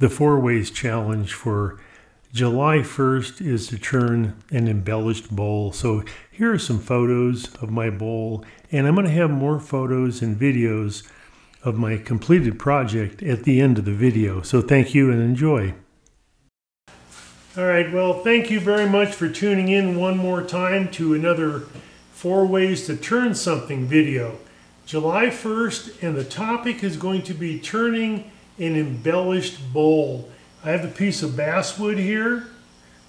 the four ways challenge for July 1st is to turn an embellished bowl. So here are some photos of my bowl, and I'm going to have more photos and videos of my completed project at the end of the video. So thank you and enjoy. All right, well, thank you very much for tuning in one more time to another Four Ways to Turn Something video. July 1st, and the topic is going to be turning an embellished bowl. I have a piece of basswood here.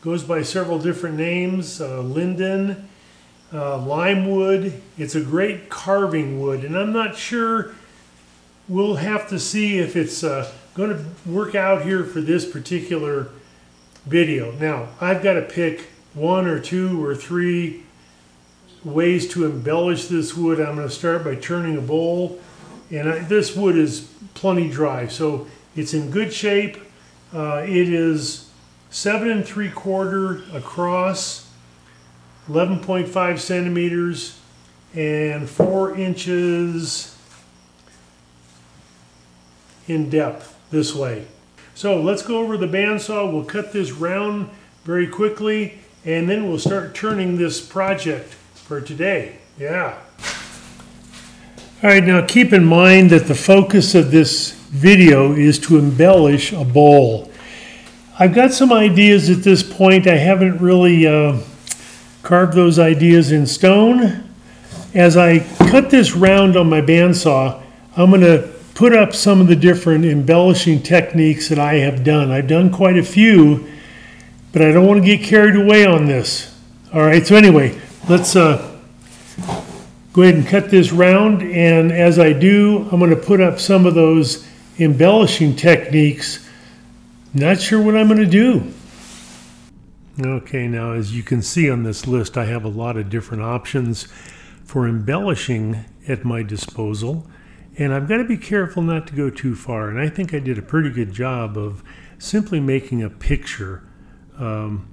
Goes by several different names, uh, linden, uh, lime wood. It's a great carving wood, and I'm not sure, we'll have to see if it's uh, going to work out here for this particular video. Now, I've got to pick one or two or three ways to embellish this wood. I'm going to start by turning a bowl. And I, this wood is plenty dry, so it's in good shape. Uh, it is seven and three quarter across, 11.5 centimeters, and four inches in depth this way. So let's go over the bandsaw. We'll cut this round very quickly and then we'll start turning this project for today. Yeah. All right, now keep in mind that the focus of this video is to embellish a bowl. I've got some ideas at this point. I haven't really uh, carved those ideas in stone. As I cut this round on my bandsaw, I'm going to put up some of the different embellishing techniques that I have done. I've done quite a few, but I don't want to get carried away on this. All right, so anyway, let's uh, go ahead and cut this round. And as I do, I'm going to put up some of those embellishing techniques. Not sure what I'm going to do. Okay, now as you can see on this list, I have a lot of different options for embellishing at my disposal. And I've got to be careful not to go too far. And I think I did a pretty good job of simply making a picture um,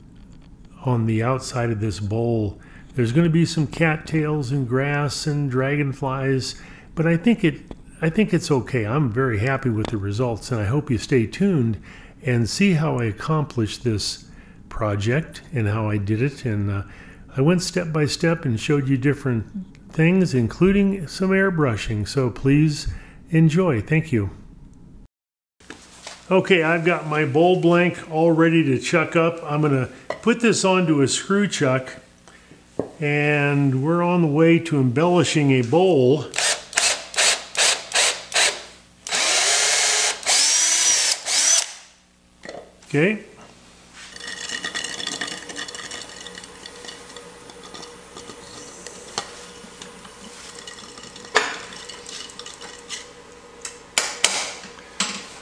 on the outside of this bowl. There's going to be some cattails and grass and dragonflies, but I think it I think it's okay. I'm very happy with the results, and I hope you stay tuned and see how I accomplished this project and how I did it. And uh, I went step by step and showed you different things, including some airbrushing. So please enjoy. Thank you. Okay, I've got my bowl blank all ready to chuck up. I'm going to put this onto a screw chuck and we're on the way to embellishing a bowl. Okay,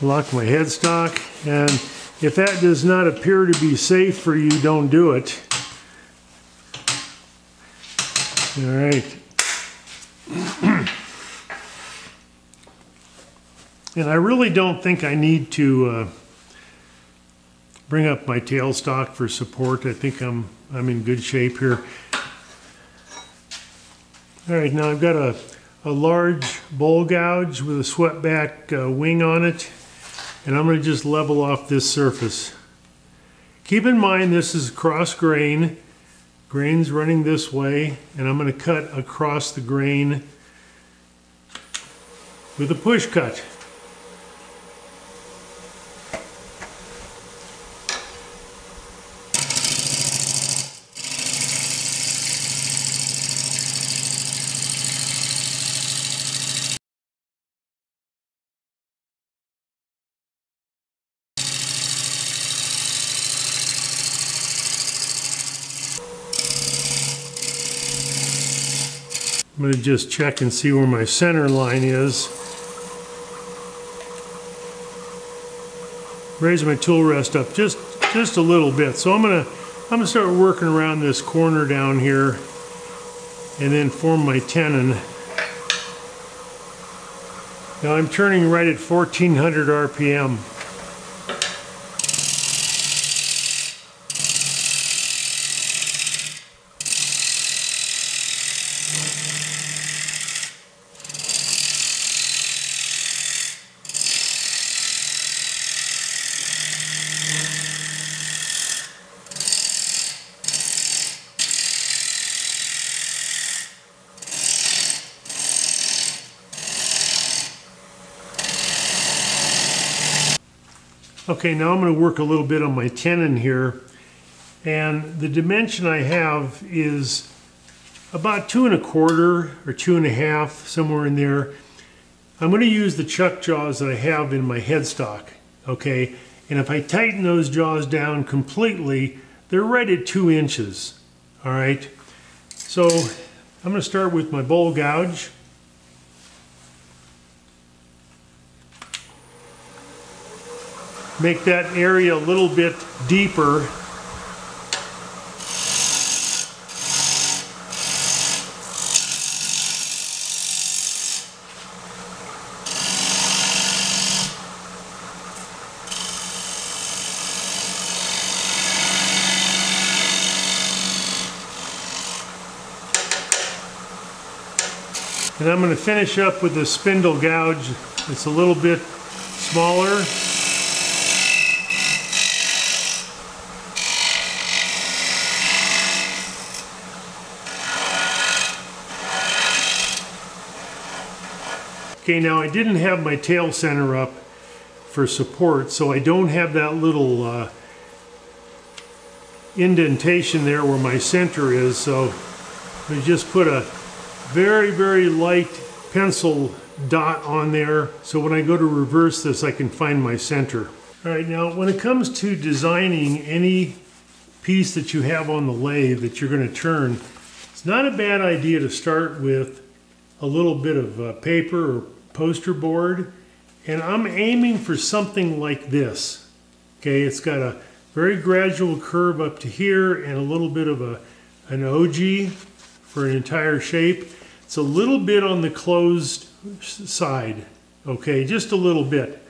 lock my headstock and if that does not appear to be safe for you don't do it all right and I really don't think I need to uh, bring up my tailstock for support I think I'm I'm in good shape here all right now I've got a a large bowl gouge with a swept back uh, wing on it and I'm going to just level off this surface. Keep in mind this is cross grain. Grain's running this way and I'm going to cut across the grain with a push cut. I'm going to just check and see where my center line is. Raise my tool rest up just, just a little bit. So I'm going to I'm going to start working around this corner down here and then form my tenon. Now I'm turning right at 1400 RPM. Okay, now I'm going to work a little bit on my tenon here. And the dimension I have is about two and a quarter or two and a half, somewhere in there. I'm going to use the chuck jaws that I have in my headstock, okay? And if I tighten those jaws down completely, they're right at two inches, all right? So I'm going to start with my bowl gouge. Make that area a little bit deeper And I'm going to finish up with the spindle gouge. It's a little bit smaller. Okay, now I didn't have my tail center up for support, so I don't have that little uh, indentation there where my center is, so I just put a very, very light pencil dot on there. So when I go to reverse this, I can find my center. All right, now when it comes to designing any piece that you have on the lathe that you're gonna turn, it's not a bad idea to start with a little bit of uh, paper or poster board. And I'm aiming for something like this. Okay, it's got a very gradual curve up to here and a little bit of a, an ogee for an entire shape. It's a little bit on the closed side, okay, just a little bit.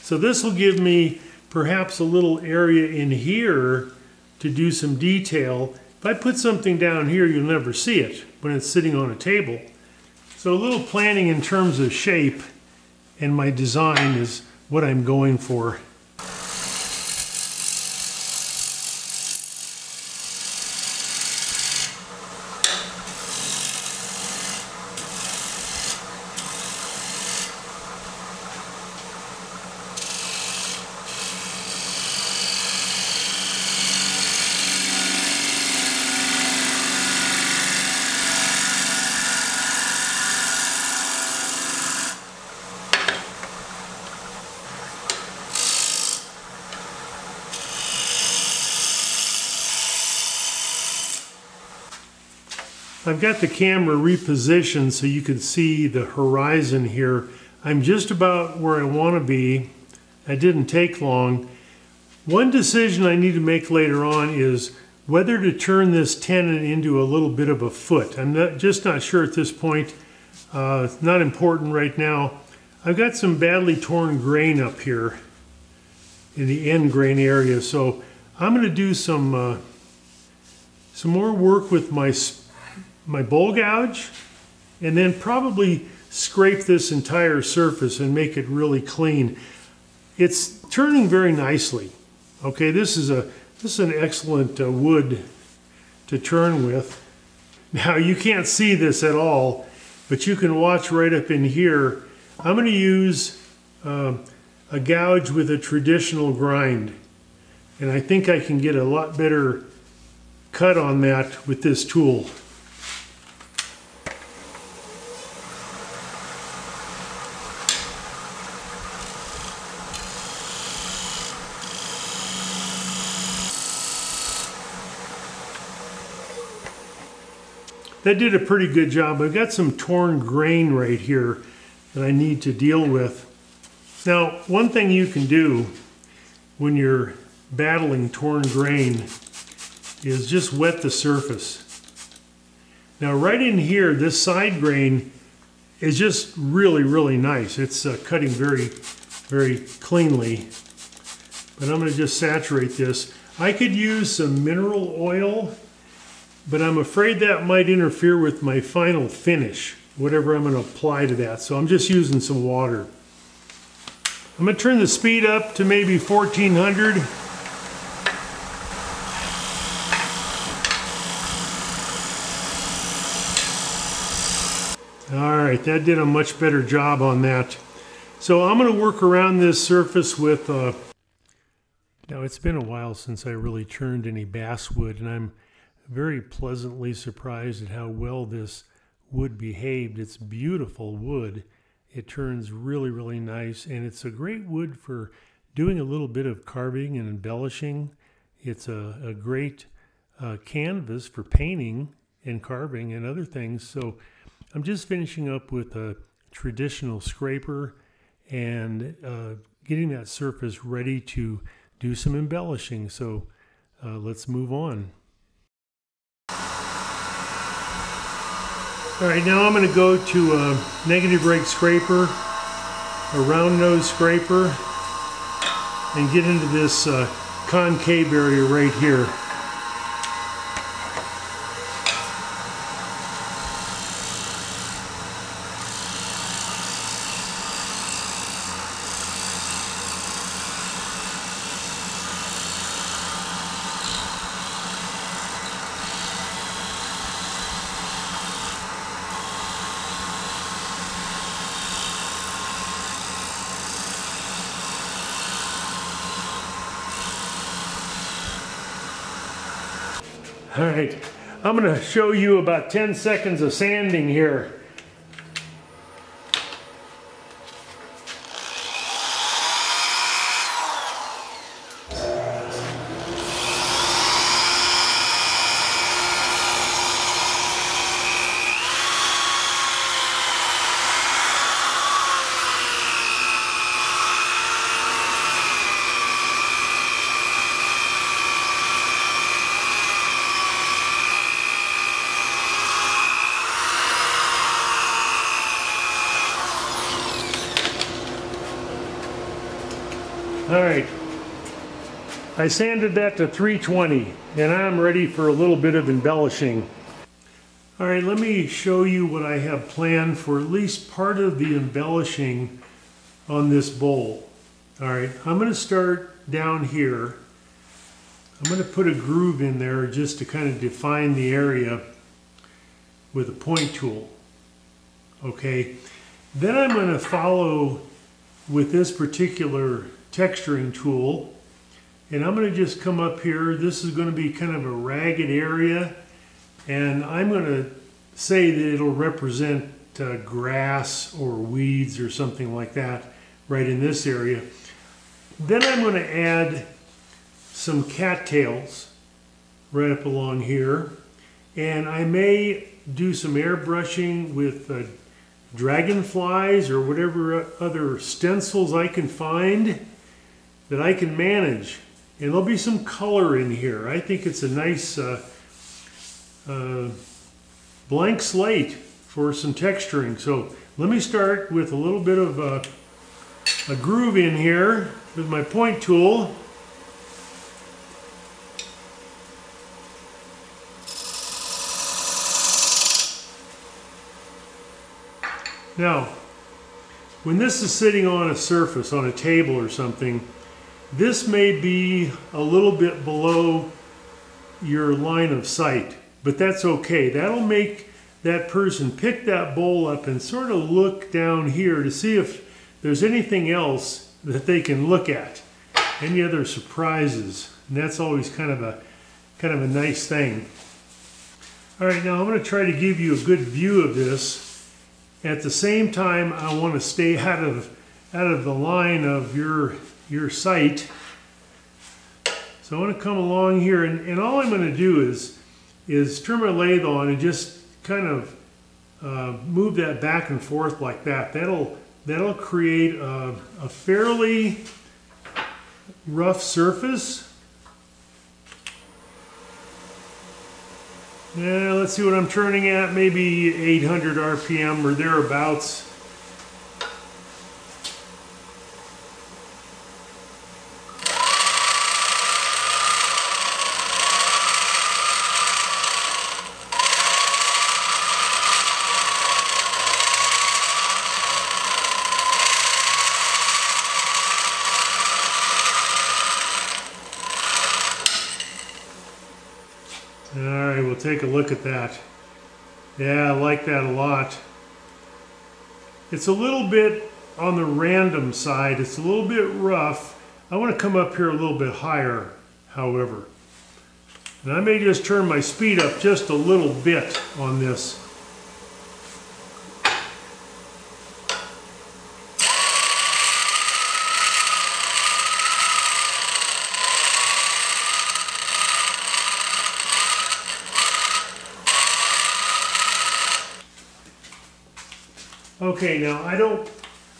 So this will give me perhaps a little area in here to do some detail. If I put something down here, you'll never see it when it's sitting on a table. So a little planning in terms of shape and my design is what I'm going for. I've got the camera repositioned so you can see the horizon here. I'm just about where I want to be. I didn't take long. One decision I need to make later on is whether to turn this tenon into a little bit of a foot. I'm not, just not sure at this point. Uh, it's not important right now. I've got some badly torn grain up here in the end grain area, so I'm going to do some uh, some more work with my my bowl gouge and then probably scrape this entire surface and make it really clean. It's turning very nicely. Okay, this is a this is an excellent uh, wood to turn with. Now you can't see this at all, but you can watch right up in here. I'm going to use uh, a gouge with a traditional grind. And I think I can get a lot better cut on that with this tool. That did a pretty good job. I've got some torn grain right here that I need to deal with. Now, one thing you can do when you're battling torn grain is just wet the surface. Now, right in here, this side grain is just really, really nice. It's uh, cutting very, very cleanly. But I'm going to just saturate this. I could use some mineral oil but I'm afraid that might interfere with my final finish, whatever I'm going to apply to that. So I'm just using some water. I'm going to turn the speed up to maybe 1400. All right, that did a much better job on that. So I'm going to work around this surface with uh, Now, it's been a while since I really turned any basswood, and I'm very pleasantly surprised at how well this wood behaved. It's beautiful wood. It turns really, really nice, and it's a great wood for doing a little bit of carving and embellishing. It's a, a great uh, canvas for painting and carving and other things. So I'm just finishing up with a traditional scraper and uh, getting that surface ready to do some embellishing. So uh, let's move on. All right, now I'm going to go to a negative rake scraper, a round nose scraper, and get into this uh, concave area right here. All right, I'm gonna show you about 10 seconds of sanding here. All right. I sanded that to 320 and I'm ready for a little bit of embellishing. All right, let me show you what I have planned for at least part of the embellishing on this bowl. All right, I'm gonna start down here. I'm gonna put a groove in there just to kind of define the area with a point tool. Okay, then I'm gonna follow with this particular texturing tool. And I'm going to just come up here. This is going to be kind of a ragged area. And I'm going to say that it'll represent uh, grass or weeds or something like that right in this area. Then I'm going to add some cattails right up along here. And I may do some airbrushing with uh, dragonflies or whatever other stencils I can find that I can manage. And there'll be some color in here. I think it's a nice uh, uh, blank slate for some texturing. So let me start with a little bit of a, a groove in here with my point tool. Now, when this is sitting on a surface, on a table or something, this may be a little bit below your line of sight, but that's okay. That'll make that person pick that bowl up and sort of look down here to see if there's anything else that they can look at. Any other surprises. And that's always kind of a kind of a nice thing. All right, now I'm going to try to give you a good view of this. At the same time, I want to stay out of out of the line of your your sight. So I want to come along here and, and all I'm going to do is, is turn my lathe on and just kind of uh, move that back and forth like that. That'll, that'll create a, a fairly rough surface. Yeah, let's see what I'm turning at, maybe 800 RPM or thereabouts. Take a look at that. Yeah, I like that a lot. It's a little bit on the random side. It's a little bit rough, I want to come up here a little bit higher, however. And I may just turn my speed up just a little bit on this. Okay, now I don't,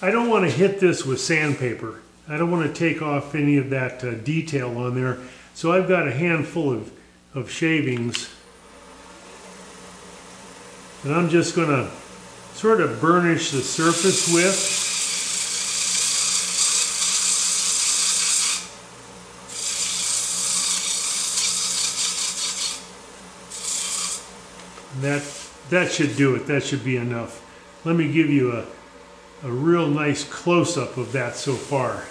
I don't want to hit this with sandpaper. I don't want to take off any of that uh, detail on there. So I've got a handful of, of shavings. And I'm just going to sort of burnish the surface with. That, that should do it. That should be enough. Let me give you a, a real nice close-up of that so far.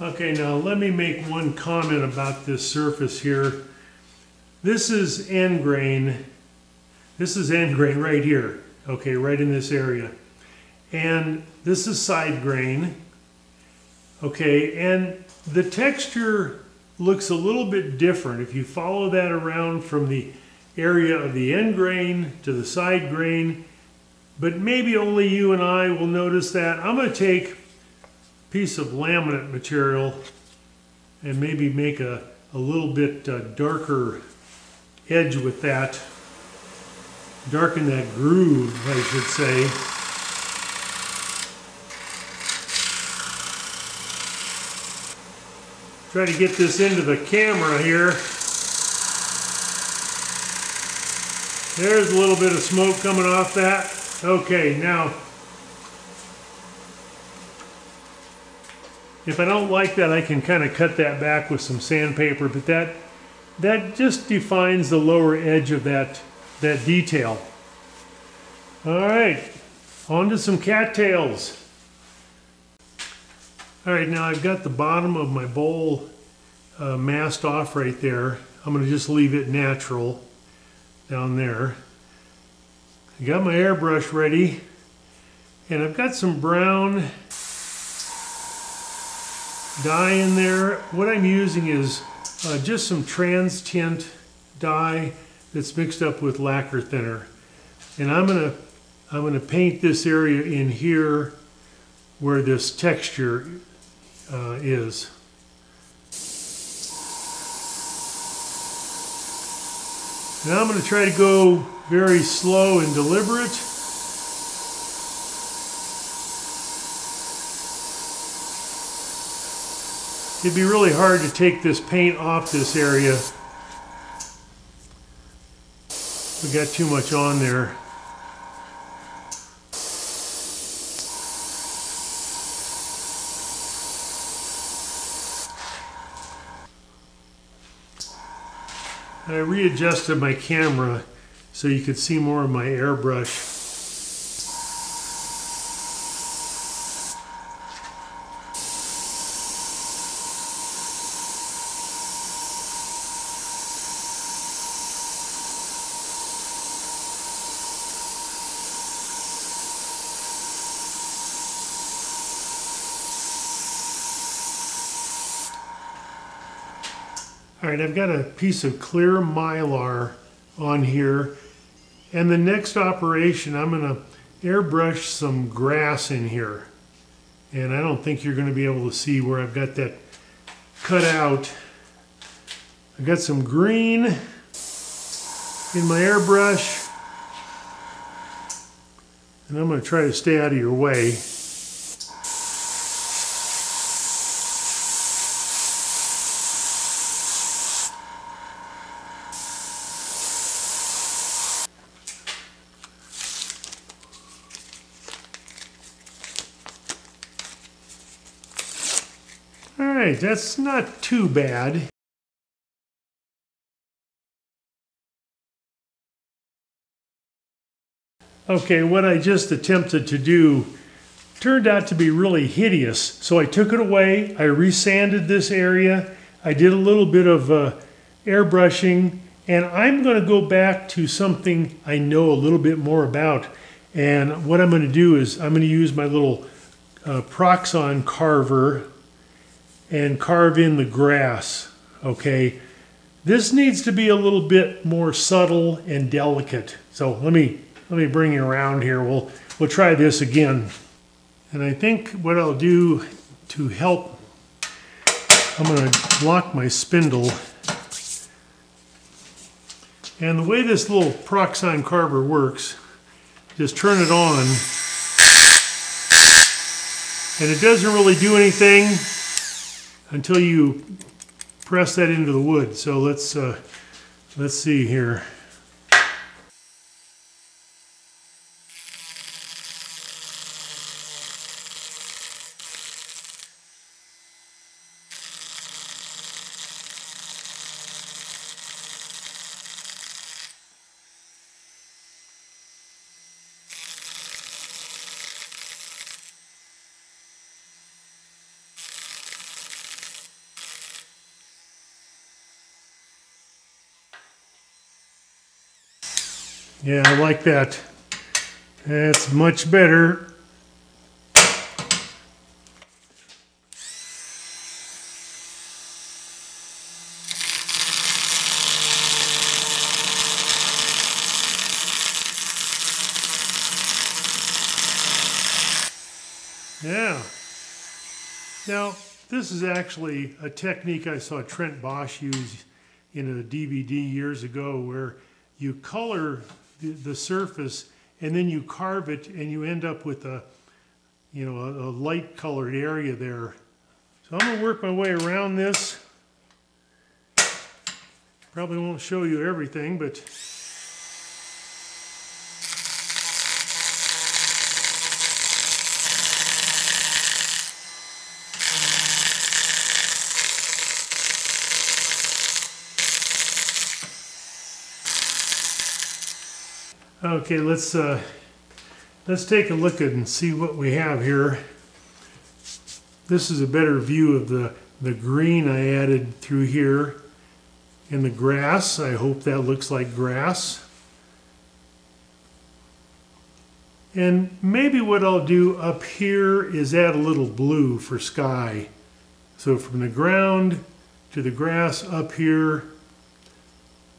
Okay, now let me make one comment about this surface here. This is end grain. This is end grain right here. Okay, right in this area. And this is side grain. Okay, and the texture looks a little bit different. If you follow that around from the area of the end grain to the side grain, but maybe only you and I will notice that. I'm going to take a piece of laminate material and maybe make a, a little bit uh, darker edge with that. Darken that groove, I should say. Try to get this into the camera here. There's a little bit of smoke coming off that. Okay, now If I don't like that, I can kind of cut that back with some sandpaper, but that that just defines the lower edge of that, that detail. All right, on to some cattails. All right, now I've got the bottom of my bowl uh, masked off right there. I'm gonna just leave it natural down there. I got my airbrush ready and I've got some brown dye in there. What I'm using is uh, just some TransTint dye that's mixed up with lacquer thinner. And I'm gonna, I'm gonna paint this area in here where this texture uh, is. Now I'm going to try to go very slow and deliberate. It'd be really hard to take this paint off this area. We got too much on there. I readjusted my camera so you could see more of my airbrush. All right, I've got a piece of clear mylar on here. And the next operation, I'm gonna airbrush some grass in here. And I don't think you're gonna be able to see where I've got that cut out. I've got some green in my airbrush. And I'm gonna try to stay out of your way. right, that's not too bad. Okay, what I just attempted to do turned out to be really hideous. So I took it away, I resanded this area, I did a little bit of uh, airbrushing, and I'm going to go back to something I know a little bit more about. And what I'm going to do is I'm going to use my little uh, Proxxon carver and carve in the grass, okay? This needs to be a little bit more subtle and delicate. So let me, let me bring you around here. We'll, we'll try this again. And I think what I'll do to help, I'm gonna lock my spindle. And the way this little Proxxon carver works, just turn it on and it doesn't really do anything until you press that into the wood. So let's uh, let's see here. Yeah, I like that. That's much better. Yeah. Now, this is actually a technique I saw Trent Bosch use in a DVD years ago where you color the, surface and then you carve it and you end up with a, you know, a, a light colored area there. So I'm gonna work my way around this. Probably won't show you everything, but Okay, let's uh, let's take a look at and see what we have here. This is a better view of the, the green I added through here in the grass. I hope that looks like grass. And maybe what I'll do up here is add a little blue for sky. So from the ground to the grass up here,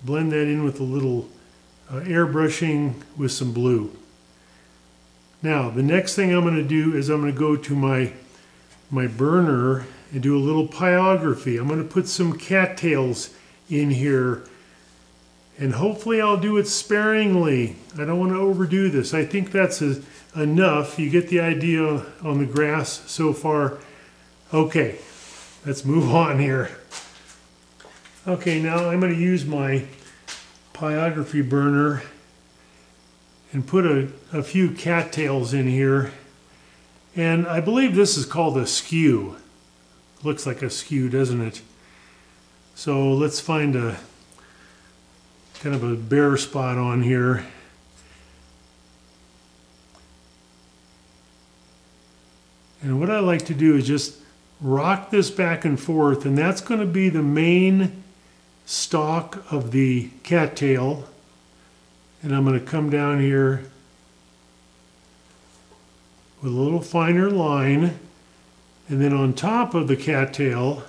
blend that in with a little uh, airbrushing with some blue. Now, the next thing I'm going to do is I'm going to go to my, my burner and do a little pyrography. I'm going to put some cattails in here and hopefully I'll do it sparingly. I don't want to overdo this. I think that's a, enough. You get the idea on the grass so far. Okay, let's move on here. Okay, now I'm going to use my pyrography burner and put a, a few cattails in here. And I believe this is called a skew. Looks like a skew, doesn't it? So let's find a kind of a bare spot on here. And what I like to do is just rock this back and forth, and that's going to be the main stalk of the cattail. And I'm going to come down here with a little finer line. And then on top of the cattail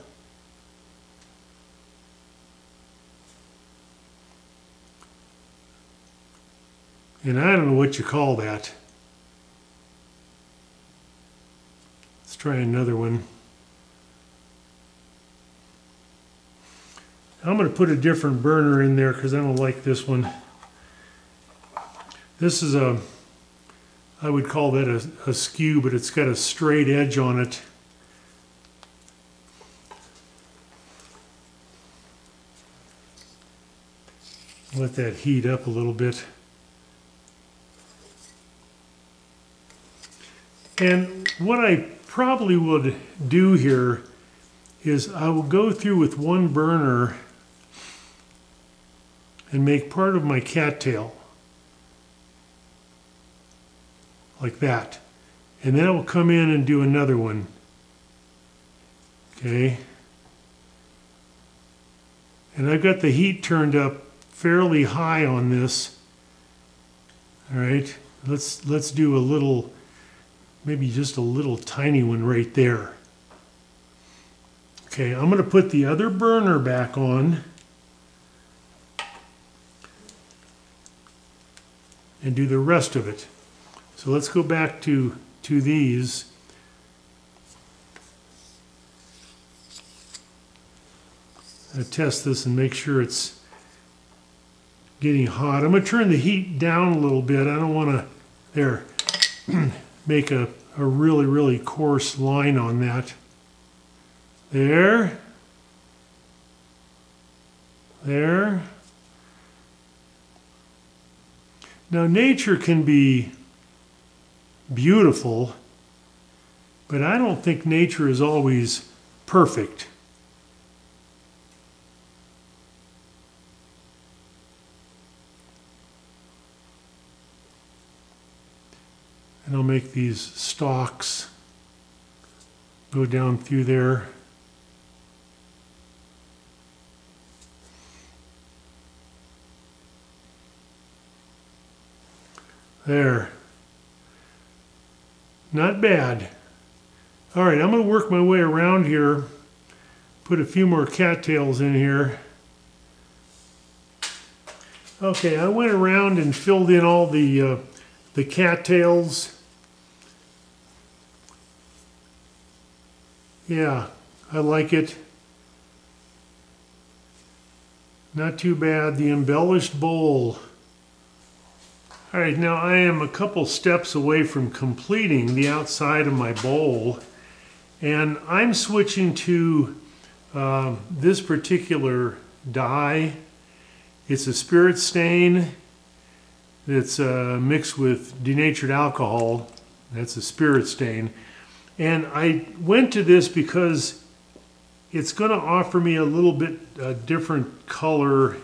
and I don't know what you call that. Let's try another one I'm going to put a different burner in there because I don't like this one. This is a, I would call that a, a skew, but it's got a straight edge on it. Let that heat up a little bit. And what I probably would do here is I will go through with one burner and make part of my cattail like that. And then I will come in and do another one. Okay. And I've got the heat turned up fairly high on this. All right. Let's let's do a little maybe just a little tiny one right there. Okay, I'm going to put the other burner back on. And do the rest of it. So let's go back to, to these. I test this and make sure it's getting hot. I'm going to turn the heat down a little bit. I don't want to, there, make a, a really, really coarse line on that. There. There. Now nature can be beautiful, but I don't think nature is always perfect. And I'll make these stalks go down through there. There. Not bad. All right, I'm going to work my way around here. Put a few more cattails in here. Okay, I went around and filled in all the uh, the cattails. Yeah, I like it. Not too bad. The embellished bowl. All right, now I am a couple steps away from completing the outside of my bowl. And I'm switching to uh, this particular dye. It's a spirit stain that's uh, mixed with denatured alcohol. That's a spirit stain. And I went to this because it's going to offer me a little bit uh, different color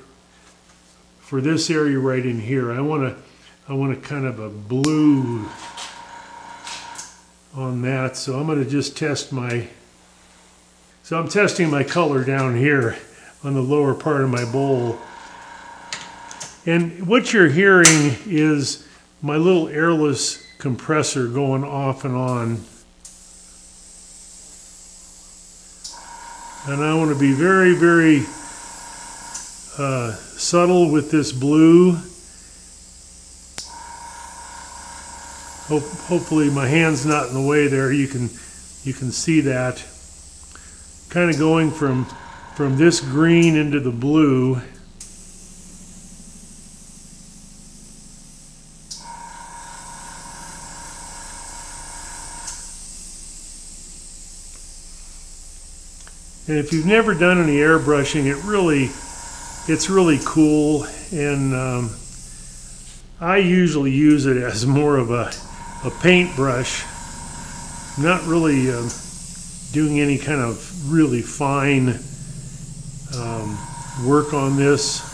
for this area right in here. I want to I want a kind of a blue on that. So I'm going to just test my, so I'm testing my color down here on the lower part of my bowl. And what you're hearing is my little airless compressor going off and on. And I want to be very, very uh, subtle with this blue. Hope, hopefully my hand's not in the way there. You can you can see that. Kind of going from from this green into the blue. And if you've never done any airbrushing, it really, it's really cool. And um, I usually use it as more of a a paintbrush. Not really uh, doing any kind of really fine um, work on this.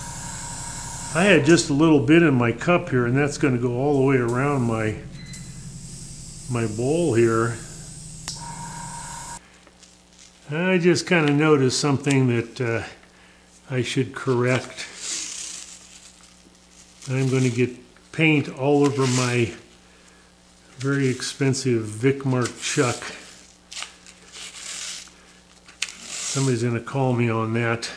I had just a little bit in my cup here and that's going to go all the way around my my bowl here. I just kind of noticed something that uh, I should correct. I'm going to get paint all over my very expensive Vicmarc chuck. Somebody's going to call me on that.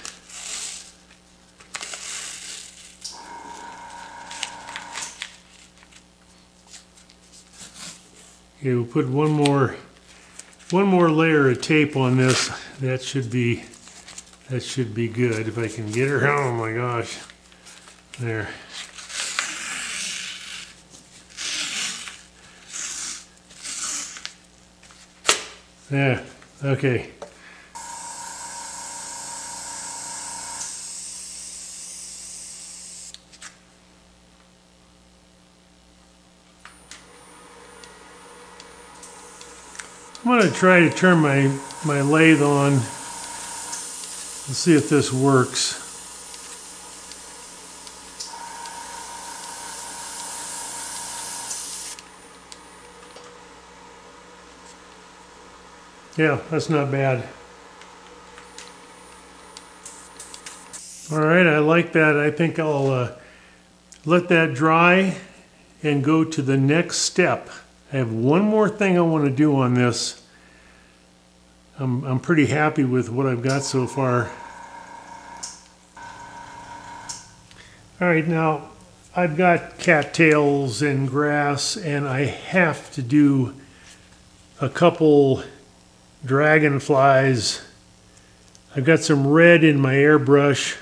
Okay, we'll put one more one more layer of tape on this. That should be that should be good if I can get her. Oh my gosh. There. Yeah, okay. I'm to try to turn my, my lathe on and see if this works. Yeah, that's not bad. All right, I like that. I think I'll uh, let that dry and go to the next step. I have one more thing I want to do on this. I'm, I'm pretty happy with what I've got so far. All right, now I've got cattails and grass and I have to do a couple dragonflies. I've got some red in my airbrush.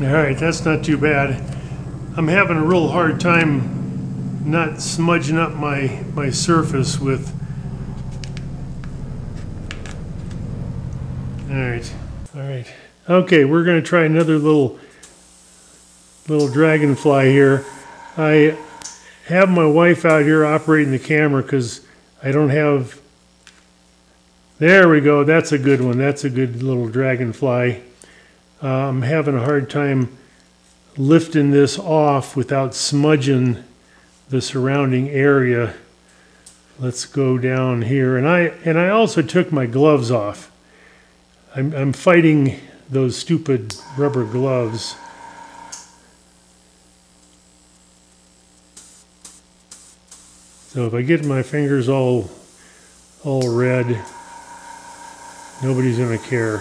All right, that's not too bad. I'm having a real hard time not smudging up my, my surface with... All right, all right. Okay, we're gonna try another little, little dragonfly here. I have my wife out here operating the camera because I don't have... There we go, that's a good one. That's a good little dragonfly. Uh, I'm having a hard time lifting this off without smudging the surrounding area. Let's go down here. And I, and I also took my gloves off. I'm, I'm fighting those stupid rubber gloves. So if I get my fingers all, all red, nobody's gonna care.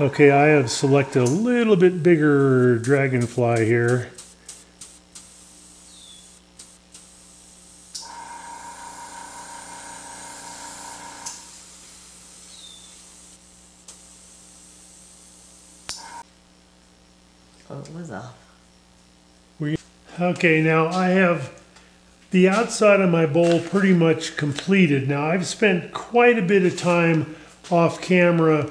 Okay, I have selected a little bit bigger dragonfly here. Okay, now I have the outside of my bowl pretty much completed. Now I've spent quite a bit of time off camera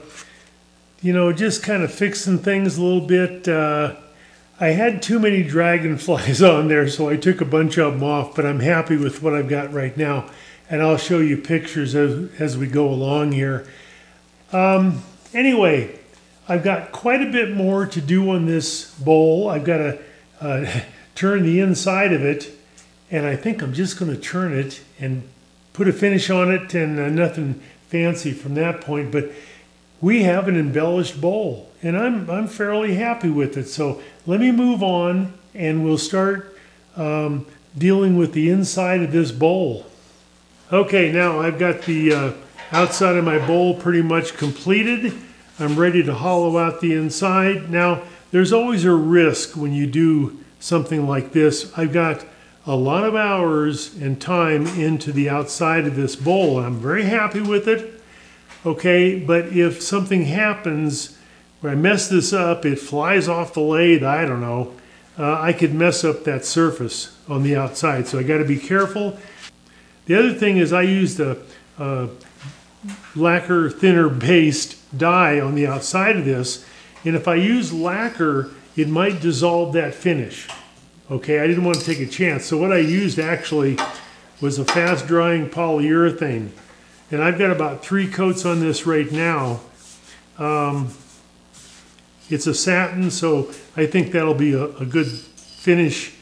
you know, just kind of fixing things a little bit. Uh, I had too many dragonflies on there, so I took a bunch of them off, but I'm happy with what I've got right now. And I'll show you pictures as, as we go along here. Um, anyway, I've got quite a bit more to do on this bowl. I've got a, uh, turn the inside of it, and I think I'm just going to turn it and put a finish on it and uh, nothing fancy from that point. But we have an embellished bowl and I'm, I'm fairly happy with it. So let me move on and we'll start um, dealing with the inside of this bowl. Okay, now I've got the uh, outside of my bowl pretty much completed. I'm ready to hollow out the inside. Now, there's always a risk when you do something like this. I've got a lot of hours and time into the outside of this bowl. I'm very happy with it okay? But if something happens where I mess this up, it flies off the lathe, I don't know, uh, I could mess up that surface on the outside. So I got to be careful. The other thing is I used a, a lacquer thinner based dye on the outside of this. And if I use lacquer, it might dissolve that finish. Okay, I didn't want to take a chance. So what I used actually was a fast drying polyurethane. And I've got about three coats on this right now. Um, it's a satin, so I think that'll be a, a good finish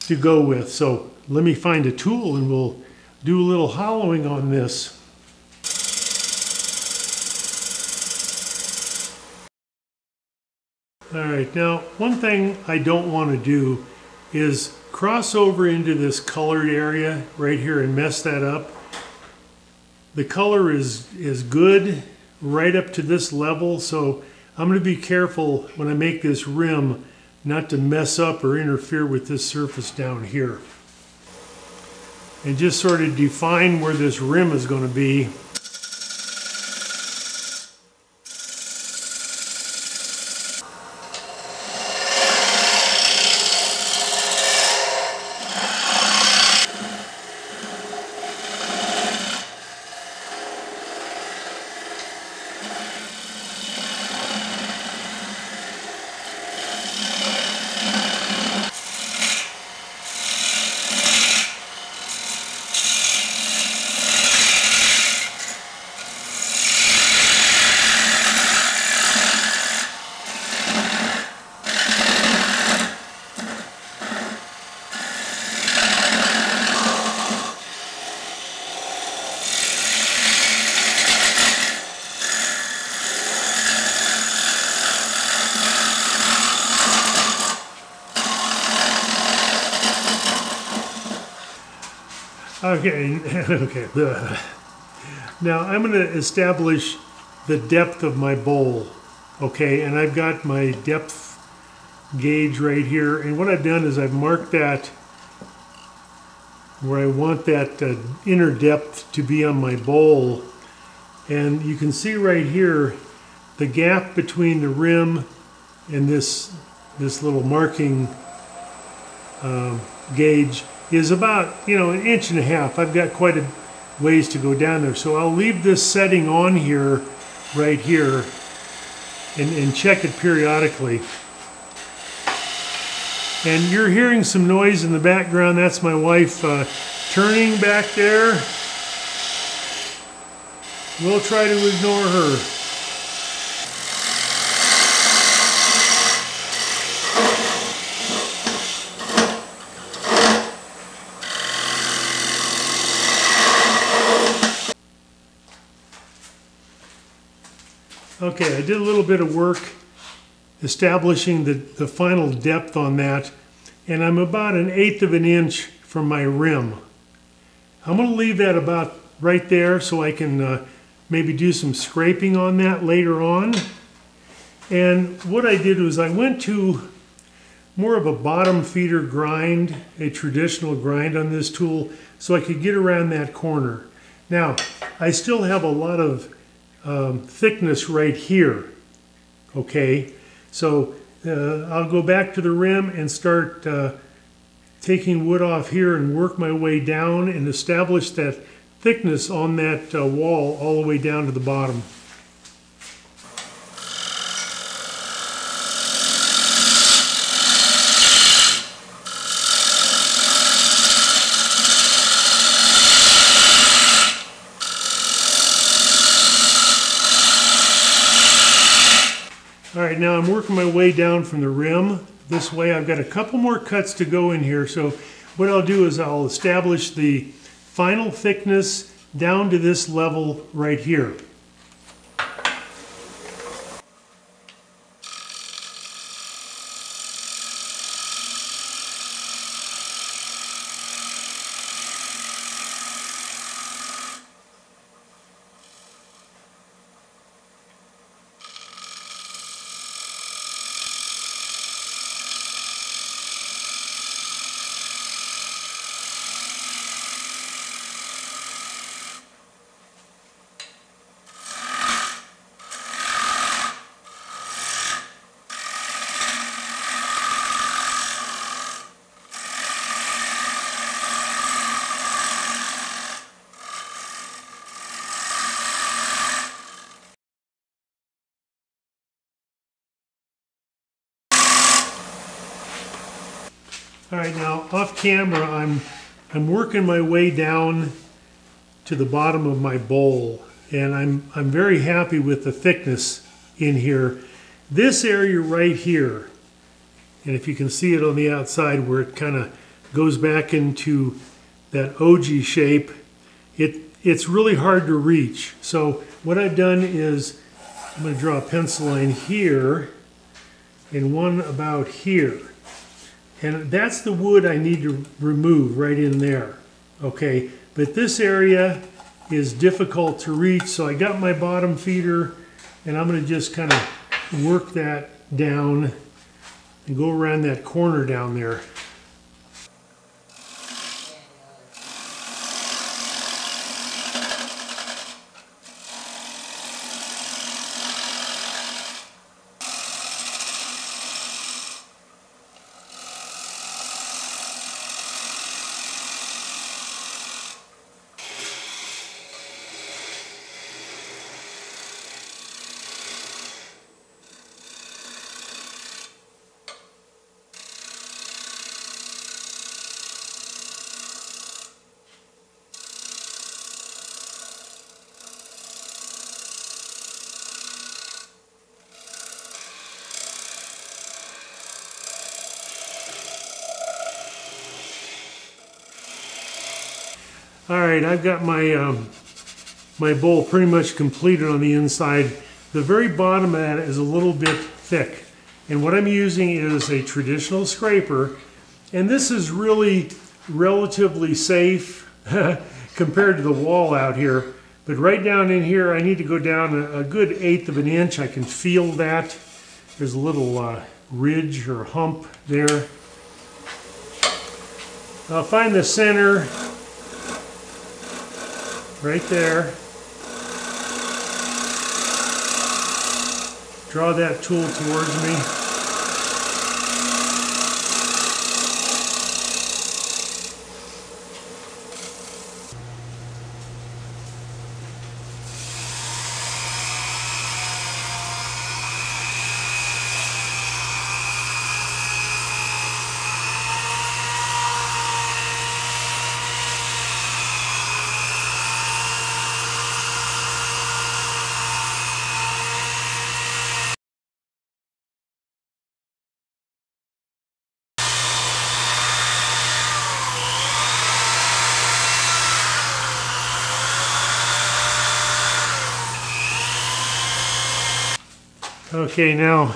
to go with. So let me find a tool and we'll do a little hollowing on this. All right, now one thing I don't want to do is cross over into this colored area right here and mess that up. The color is, is good right up to this level, so I'm going to be careful when I make this rim not to mess up or interfere with this surface down here. And just sort of define where this rim is going to be Okay, okay. Now I'm going to establish the depth of my bowl. Okay, and I've got my depth gauge right here. And what I've done is I've marked that where I want that uh, inner depth to be on my bowl. And you can see right here the gap between the rim and this this little marking um, gauge is about you know an inch and a half. I've got quite a ways to go down there, so I'll leave this setting on here, right here, and, and check it periodically. And you're hearing some noise in the background. That's my wife uh, turning back there. We'll try to ignore her. Okay, I did a little bit of work establishing the, the final depth on that, and I'm about an eighth of an inch from my rim. I'm going to leave that about right there so I can uh, maybe do some scraping on that later on. And what I did was I went to more of a bottom feeder grind, a traditional grind on this tool, so I could get around that corner. Now, I still have a lot of um, thickness right here, okay? So uh, I'll go back to the rim and start uh, taking wood off here and work my way down and establish that thickness on that uh, wall all the way down to the bottom. All right, now Working my way down from the rim this way. I've got a couple more cuts to go in here. So what I'll do is I'll establish the final thickness down to this level right here. All right, now off camera, I'm I'm working my way down to the bottom of my bowl, and I'm I'm very happy with the thickness in here. This area right here, and if you can see it on the outside where it kind of goes back into that ogee shape, it it's really hard to reach. So what I've done is I'm going to draw a pencil line here and one about here. And that's the wood I need to remove right in there. Okay, but this area is difficult to reach, so I got my bottom feeder and I'm gonna just kind of work that down and go around that corner down there. I've got my um, my bowl pretty much completed on the inside. The very bottom of that is a little bit thick. And what I'm using is a traditional scraper. And this is really relatively safe compared to the wall out here. But right down in here, I need to go down a, good eighth of an inch. I can feel that. There's a little uh, ridge or hump there. I'll find the center right there. Draw that tool towards me. Okay, now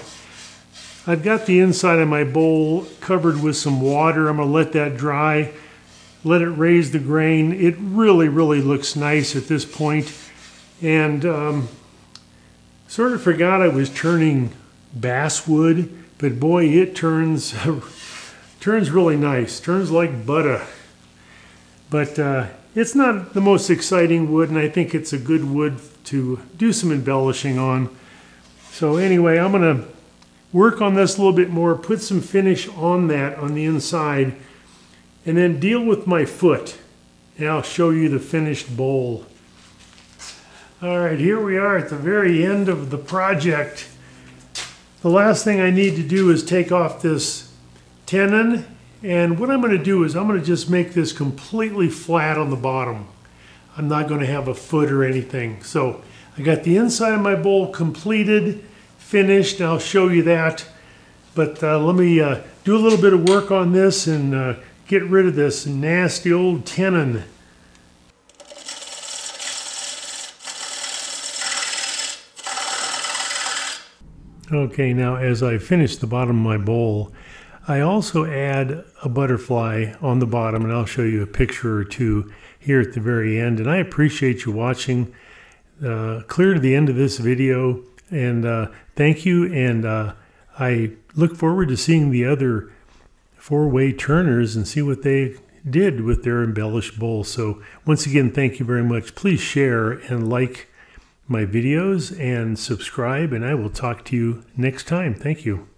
I've got the inside of my bowl covered with some water. I'm to let that dry, let it raise the grain. It really, really looks nice at this point. And um, sort of forgot I was turning basswood, but boy, it turns turns really nice. Turns like butter. But uh, it's not the most exciting wood, and I think it's a good wood to do some embellishing on. So anyway, I'm going to work on this a little bit more, put some finish on that on the inside, and then deal with my foot. And I'll show you the finished bowl. All right, here we are at the very end of the project. The last thing I need to do is take off this tenon. And what I'm going to do is I'm going to just make this completely flat on the bottom. I'm not going to have a foot or anything. So I got the inside of my bowl completed, finished. I'll show you that. But uh, let me uh, do a little bit of work on this and uh, get rid of this nasty old tenon. Okay, now as I finish the bottom of my bowl, I also add a butterfly on the bottom, and I'll show you a picture or two here at the very end. And I appreciate you watching uh, clear to the end of this video. And uh, thank you. And uh, I look forward to seeing the other four-way turners and see what they did with their embellished bowl. So once again, thank you very much. Please share and like my videos and subscribe. And I will talk to you next time. Thank you.